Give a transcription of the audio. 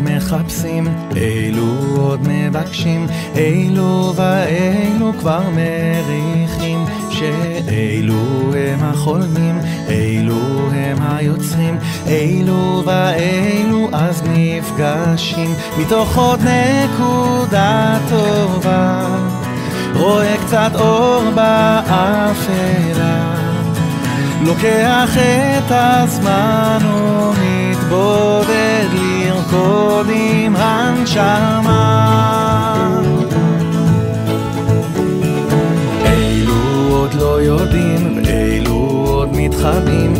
מחפשים, אילו עוד מבקשים, אילו ואילו כבר מריחים, שאילו הם החולמים, אילו הם היוצרים, אילו ואילו אז נפגשים, מתוך עוד נקודה טובה, רואה קצת אור באפלה. לוקח את הזמן הנשמה. אילו עוד לא יודעים ואילו עוד מתחבאים